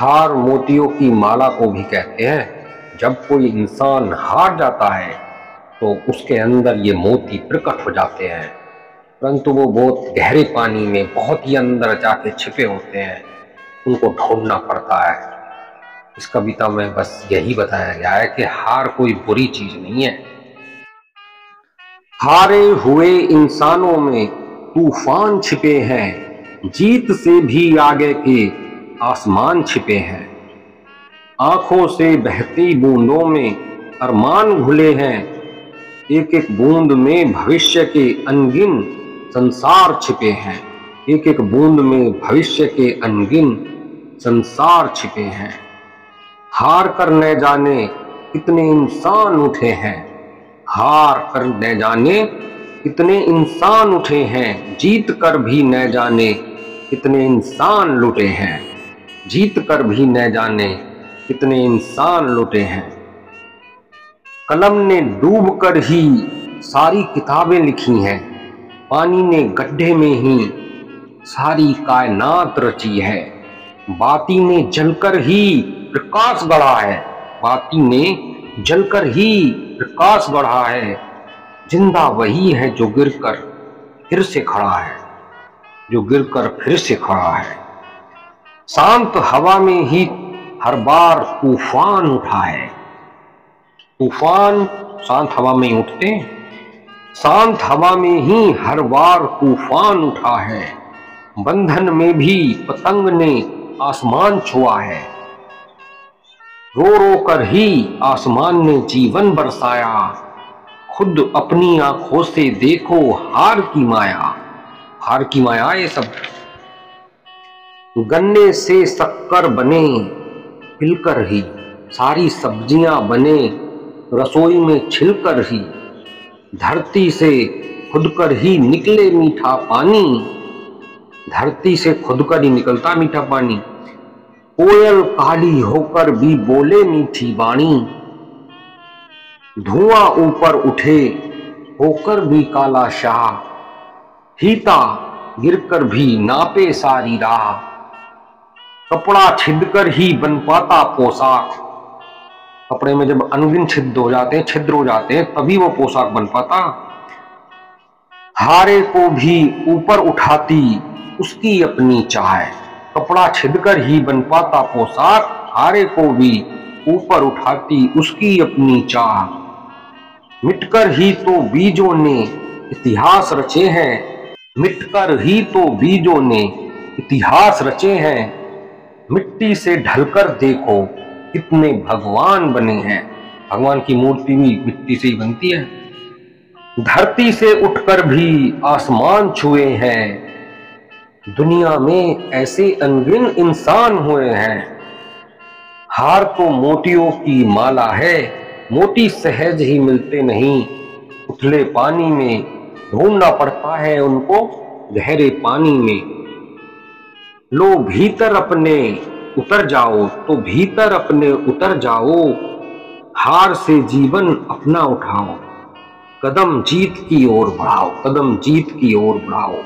हार मोतियों की माला को भी कहते हैं। जब कोई इंसान हार जाता है तो उसके अंदर ये मोती प्रकट हो जाते हैं। परंतु वो बहुत गहरे पानी में बहुत ही अंदर जाके छिपे होते हैं। उनको ढूंढना पड़ता है। इस कविता में बस यही बताया गया है कि हार कोई बुरी चीज़ नहीं है। हारे हुए इंसानों में तूफ़ान छिपे हैं। जीत से भी आगे के आसमान छिपे हैं। आँखों से बहती बूंदों में अरमान घुले हैं। एक एक बूंद में भविष्य के अनगिन संसार छिपे हैं। एक एक बूंद में भविष्य के अनगिन संसार छिपे हैं। हार कर न जाने कितने इंसान उठे हैं। हार कर न जाने कितने इंसान उठे हैं। जीत कर भी न जाने कितने इंसान लुटे हैं। जीत कर भी न जाने कितने इंसान लुटे हैं। कलम ने डूब कर ही सारी किताबें लिखी हैं। पानी ने गड्ढे में ही सारी कायनात रची है। बाती ने जलकर ही प्रकाश बढ़ा है। बाती ने जलकर ही प्रकाश बढ़ा है। ज़िंदा वही है जो गिरकर फिर से खड़ा है। जो गिरकर फिर से खड़ा है। शांत हवा में ही हर बार तूफ़ान उठा है तूफ़ान शांत हवा में उठते हैं शांत हवा में ही हर बार तूफ़ान उठा है। बंधन में भी पतंग ने आसमान छुआ है। रो रो कर ही आसमान ने जीवन बरसाया। खुद अपनी आँखों से देखो हार की माया। हार की माया ये सब गन्ने से शक्कर बने पिलकर ही, सारी सब्ज़ियाँ बने, रसोई में छिलकर ही, धरती से खुदकर ही निकले मीठा पानी, धरती से खुदकर ही निकलता मीठा पानी, कोयल काली होकर भी बोले मीठी बाणी धुआँ ऊपर उठे, होकर भी काला शाह, हीता गिरकर भी नापे सारी राह। कपड़ा छिदकर ही बन पाता पोशाक। कपड़े में जब अनगिन छिद्र हो जाते हैं, छिद्र हो जाते हैं, तभी वो पोशाक बन पाता। हारे को भी ऊपर उठाती उसकी अपनी चाह। कपड़ा छिदकर ही बन पाता पोशाक, हारे को भी ऊपर उठाती उसकी अपनी चाह। मिटकर ही तो बीजों ने इतिहास रचे हैं मिटकर ही तो बीजों ने इतिहास रचे हैं। मिट्टी से ढलकर देखो कितने भगवान बने हैं। भगवान की मूर्ति भी मिट्टी से ही बनती है। धरती से उठकर भी आसमान छुए हैं। दुनिया में ऐसे अनगिन इंसान हुए हैं। हार तो मोतियों की माला है, मोती सहज ही मिलते नहीं। उथले पानी में ढूंढना पड़ता है उनको, गहरे पानी में। लो भीतर अपने उतर जाओ तो भीतर अपने उतर जाओ। हार से जीवन अपना उठाओ। कदम जीत की ओर बढ़ाओ, कदम जीत की ओर बढ़ाओ।